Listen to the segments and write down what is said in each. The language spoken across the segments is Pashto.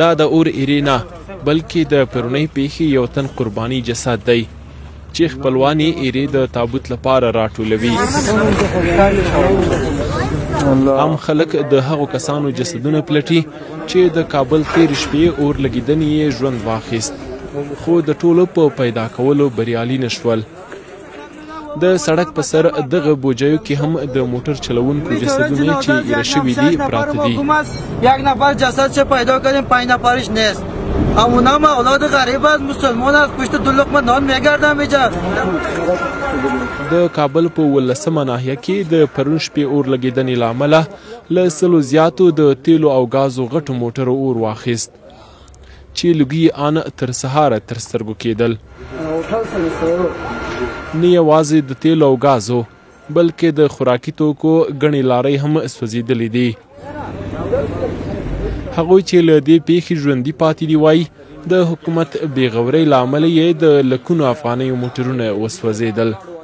دا د اور ایرینا بلکې د پرونۍ پیښې یو تن قرباني جسد دی چې خپلوان یې ایرې د تابوت لپاره راټولوي هم خلک د هغو کسانو جسدونه پلټي چې د کابل تیر شپې اور لګیدنې یې ژوند واخیست خو د ټولو په پیدا کولو بریالي نشول د سړک په سر دغه بوجیو کې هم د موټر چلوونکو جسدونه چې ایره شوي دي پراته دي یک نفر جسد چه پیدا کردیم پنج نفرش نیست همونا ما اولاد غریب از مسلمان از پشت دو لقمه نان میگردم اینجا د کابل په ولسمه ناحیه کې د پرون شپې اور لګېدنې له امله له سلو زیاتو د تیلو او غازو غټو موټرو اور واخیست چي لږي يې آن تر سهاره تر سترګو کېدل. نه يوازي د تېلو او ګازو، بلکي د خوراکي توکو ګڼي لارۍ هم سوځېدلي دي. هغوی چي له دې پېښي ژوندي پاتي دي وايي، د حکومت بې غورۍ له امله يې د لکونو افغانیو موټرونه وسوځېدل.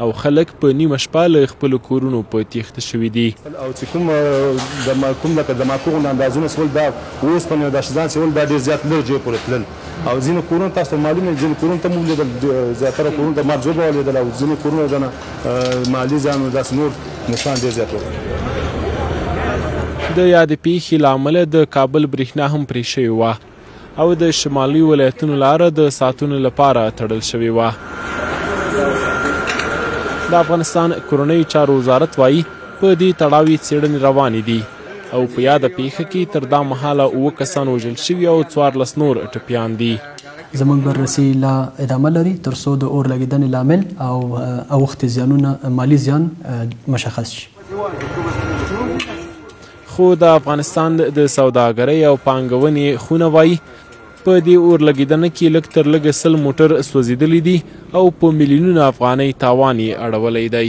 او خلک په نیمه شپه له خپلو کورونو په تېښته شوي دي. او چې کوم کوم لکه دماکو غوندې اندازونه چې ول دا اوسپنې او دا شیزان چې ول دا ډېر زیات لرې جې پورې تلل او ځینې کورونه تاسو ته معلومه وي ځینې کورونه ته مو ولیدل زیاتره کورونه ته مات زوبه ولیدل او ځینې کورونه ته مالي زیان او داسې نور نقصان ډېر زیات وکړ. د یادې پېښې له امله د کابل برېښنا هم پرې شوې وه. او د شمالي ولایتونو لاره د ساعتونو لپاره تړل شوې وه. د افغانستان کورنۍ چارو وزارت وایي په دې تړاوي څېړنې روانې دي او په یاده پیښه کې تر دا مهاله اوه کسان وژل شوي او څوارلس نور ټپیان دي زموږ بررسي لا ادامه لري ترڅو د اور لګیدنې لامل او اوښتې زیانونه مالي زیان مشخص شي خو د افغانستان د سوداګرۍ او پانګونې خونه وایي، په دې اورلګیدنه کې لږ تر لږه سل موټر سوځیدلي دي او په میلیونونه افغانۍ تاوان یې اړولی دی.